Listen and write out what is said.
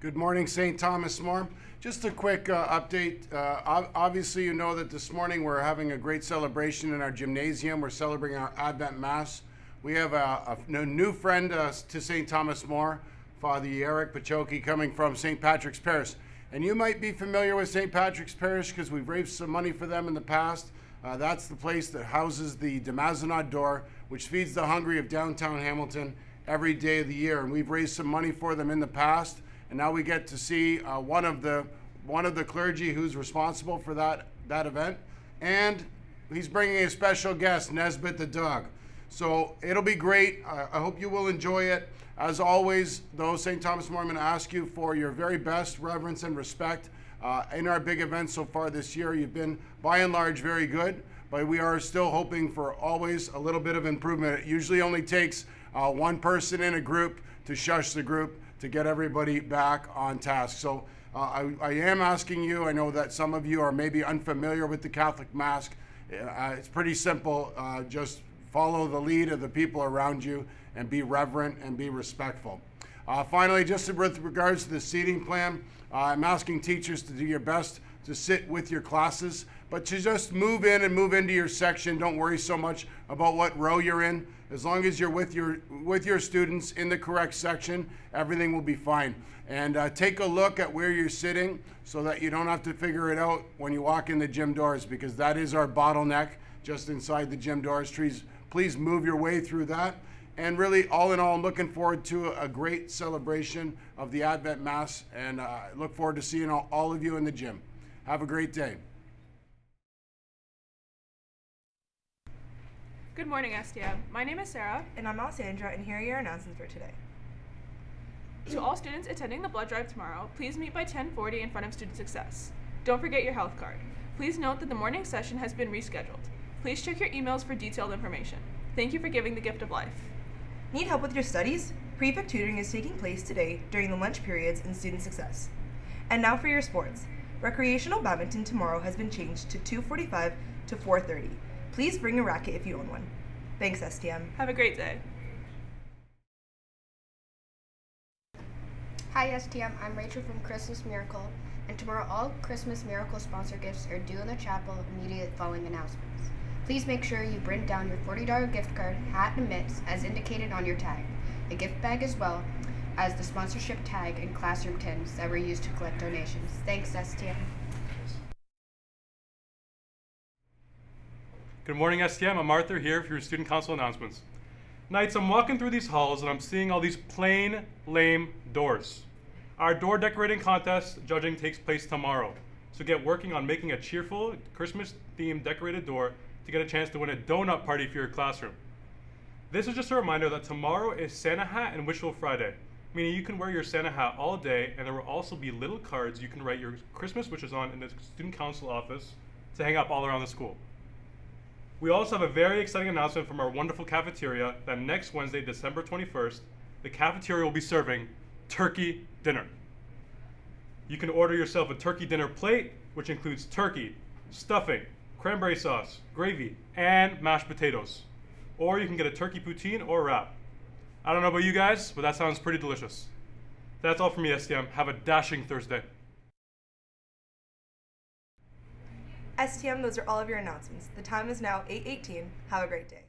Good morning, St. Thomas More. Just a quick uh, update. Uh, obviously, you know that this morning we're having a great celebration in our gymnasium. We're celebrating our Advent Mass. We have a new friend uh, to St. Thomas More, Father Eric Pachoki, coming from St. Patrick's Parish. And you might be familiar with St. Patrick's Parish because we've raised some money for them in the past. Uh, that's the place that houses the de Mazenod door, which feeds the hungry of downtown Hamilton every day of the year. And we've raised some money for them in the past and now we get to see uh, one of the one of the clergy who's responsible for that that event, and he's bringing a special guest, Nesbitt the dog. So it'll be great. I, I hope you will enjoy it. As always, though, St. Thomas More, I'm going to ask you for your very best reverence and respect uh, in our big events so far this year. You've been, by and large, very good, but we are still hoping for always a little bit of improvement. It usually only takes uh, one person in a group to shush the group to get everybody back on task. So uh, I, I, am asking you, I know that some of you are maybe unfamiliar with the Catholic Mass. Uh, it's pretty simple. Uh, just follow the lead of the people around you and be reverent and be respectful. Uh, finally, just with regards to the seating plan, uh, I'm asking teachers to do your best to sit with your classes, but to just move in and move into your section. Don't worry so much about what row you're in. As long as you're with your with your students in the correct section, everything will be fine. And uh, take a look at where you're sitting so that you don't have to figure it out when you walk in the gym doors because that is our bottleneck just inside the gym doors. Please, please move your way through that. And really, all in all, I'm looking forward to a great celebration of the Advent Mass and uh, look forward to seeing all, all of you in the gym. Have a great day. Good morning, STM. My name is Sarah. And I'm Alessandra, and here are your announcements for today. To all students attending the blood drive tomorrow, please meet by 1040 in front of Student Success. Don't forget your health card. Please note that the morning session has been rescheduled. Please check your emails for detailed information. Thank you for giving the gift of life. Need help with your studies? Prefect tutoring is taking place today during the lunch periods in Student Success. And now for your sports. Recreational badminton tomorrow has been changed to 2:45 to 4:30. Please bring a racket if you own one. Thanks, STM. Have a great day. Hi STM, I'm Rachel from Christmas Miracle, and tomorrow all Christmas Miracle sponsor gifts are due in the chapel immediately following announcements. Please make sure you bring down your $40 gift card, hat, and mitts as indicated on your tag, a gift bag as well as the sponsorship tag and classroom tins that were used to collect donations. Thanks STM. Good morning, STM. I'm Arthur here for your student council announcements. Knights, I'm walking through these halls and I'm seeing all these plain, lame doors. Our door decorating contest judging takes place tomorrow. So get working on making a cheerful, Christmas themed decorated door to get a chance to win a donut party for your classroom. This is just a reminder that tomorrow is Santa Hat and Wishful Friday, meaning you can wear your Santa hat all day and there will also be little cards you can write your Christmas wishes on in the student council office to hang up all around the school. We also have a very exciting announcement from our wonderful cafeteria that next Wednesday, December 21st, the cafeteria will be serving turkey dinner. You can order yourself a turkey dinner plate, which includes turkey, stuffing, cranberry sauce, gravy, and mashed potatoes. Or you can get a turkey poutine or wrap. I don't know about you guys, but that sounds pretty delicious. That's all from me, STM. Have a dashing Thursday. STM, those are all of your announcements. The time is now 8:18. Have a great day.